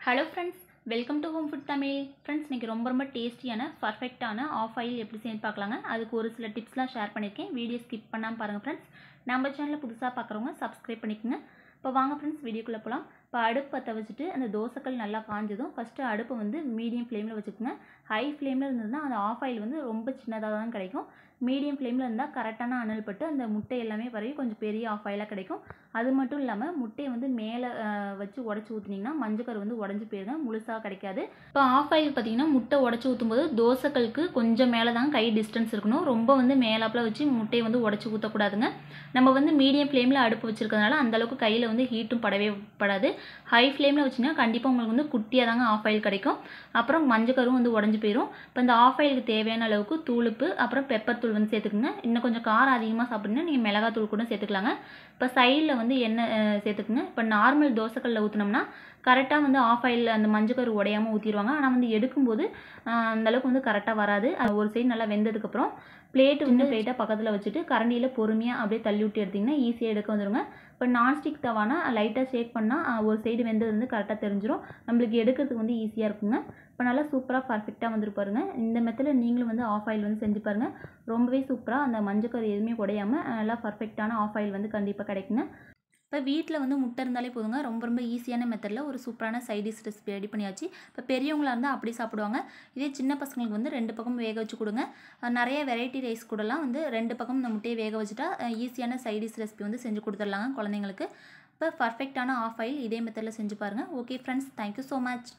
Hello friends welcome to home food Tamil friends இன்றைக்கி ரொம்ப ரொம்ப டேஸ்டியான பர்ஃபெக்டான ஆஃப் ஆயில் எப்படி செய்யணும் பார்க்கலாங்க. அதுக்கு ஒரு சில டிப்ஸ்லாம் ஷேர் பண்ணியிருக்கேன் வீடியோ ஸ்கிப் பண்ணாமல் பாருங்கள் ஃப்ரெண்ட்ஸ் நம்ம சேனலில் புதுசாக பார்க்குறவங்க சப்ஸ்கிரைப் பண்ணிக்கோங்க. இப்போ வாங்க ஃப்ரெண்ட்ஸ் வீடியோக்குள்ளே போகலாம் இப்போ அடுப்பு பற்ற வச்சுட்டு அந்த தோசைக்கல் நல்லா காஞ்சதும் ஃபஸ்ட்டு அடுப்பை வந்து மீடியம் ஃப்ளேமில் வச்சுக்கோங்க. ஹை ஃப்ளேமில் இருந்ததுன்னா அந்த ஆஃப் ஆயில் வந்து ரொம்ப சின்னதாக தான் கிடைக்கும். மீடியம் ஃப்ளேமில் இருந்தால் கரெக்டான அனல் பட்டு அந்த முட்டை எல்லாமே பரவி கொஞ்சம் பெரிய ஆஃப் ஆயிலாக கிடைக்கும். அது மட்டும் இல்லாமல் முட்டையை வந்து மேலே வச்சு உடச்சி ஊற்றுனீங்கன்னா மஞ்சக்கரு வந்து உடஞ்சி போயிருங்க முழுசாக கிடைக்காது. இப்போ ஆஃப் ஆயில் பார்த்தீங்கன்னா முட்டை உடச்சி ஊற்றும்போது தோசைக்கலுக்கு கொஞ்சம் மேலே தான் கை டிஸ்டன்ஸ் இருக்கணும். ரொம்ப வந்து மேலாப்பில் வச்சு முட்டையை வந்து உடச்சி ஊற்றக்கூடாதுங்க நம்ம வந்து மீடியம் ஃப்ளேமில் அடுப்பு வச்சுருக்கிறதுனால அந்தளவுக்கு கையில் வந்து ஹீட்டும் படவே படாது. ஹை ஃப்ளேமில் வச்சிங்கன்னா கண்டிப்பாக உங்களுக்கு வந்து குட்டியாக தாங்க ஆஃப் ஆயில் கிடைக்கும். அப்புறம் மஞ்சக்கரும் வந்து உடஞ்சி போயிடும் இப்போ இந்த ஆஃப் ஆயிலுக்கு தேவையான அளவுக்கு தூளுப்பு அப்புறம் பெப்பர் தூள் வந்து சேர்த்துக்குங்க. இன்னும் கொஞ்சம் காரம் அதிகமாக சாப்பிட்ணுன்னா நீங்கள் மிளகாய் தூள் கூட சேர்த்துக்கலாங்க. இப்போ சைடில் வந்து எண்ணெய் சேர்த்துக்குங்க. இப்போ நார்மல் தோசைக்கல்லில் ஊற்றினோம்னா கரெக்டாக வந்து ஆஃப் ஆயில் அந்த மஞ்சக்கரு உடையாமல் ஊற்றிடுவாங்க ஆனால் வந்து எடுக்கும்போது அந்தளவுக்கு வந்து கரெக்டாக வராது. ஒரு சைடு நல்லா வெந்ததுக்கப்புறம் பிளேட்டு வந்து பிளேட்டாக பக்கத்தில் வச்சுட்டு கரண்டியில் பொறுமையாக அப்படியே தள்ளி விட்டு எடுத்திங்கன்னா ஈஸியாக எடுக்க வந்துடுங்க இப்போ நான்ஸ்டிக் தவானா லைட்டாக ஷேக் பண்ணால் ஒரு சைடு வெந்தது வந்து கரெக்டாக தெரிஞ்சிடும் நம்மளுக்கு எடுக்கிறதுக்கு வந்து ஈஸியாக இருக்குங்க. இப்போ நல்லா சூப்பராக பர்ஃபெக்டாக வந்துட்டு பாருங்க. இந்த மெத்தில் நீங்களும் வந்து ஆஃப் ஆயில் வந்து செஞ்சு பாருங்கள் ரொம்பவே சூப்பராக அந்த மஞ்சக்கரு எதுவுமே உடையாமல் நல்லா பர்ஃபெக்டான ஆஃப் ஆயில் வந்து கண்டிப்பாக கிடைக்குங்க. இப்போ வீட்டில் வந்து முட்டை இருந்தாலே போதுங்க. ரொம்ப ரொம்ப ஈஸியான மெத்தடில் ஒரு சூப்பரான சைடிஷ் ரெசிபி ரெடி பண்ணியாச்சு. இப்போ பெரியவங்களாக இருந்தால் அப்படி சாப்பிடுவாங்க. இதே சின்ன பசங்களுக்கு வந்து ரெண்டு பக்கம் வேக வச்சு கொடுங்க. நிறைய வெரைட்டி ரைஸ் கூடலாம் வந்து ரெண்டு பக்கம் இந்த முட்டையை வேக வச்சுட்டா ஈஸியான சைடிஷ் ரெசிபி வந்து செஞ்சு கொடுத்துடலாங்க குழந்தைங்களுக்கு. இப்போ பர்ஃபெக்டான ஆஃப் ஆயில் இதே மெத்தடில் செஞ்சு பாருங்கள் okay friends thank you so much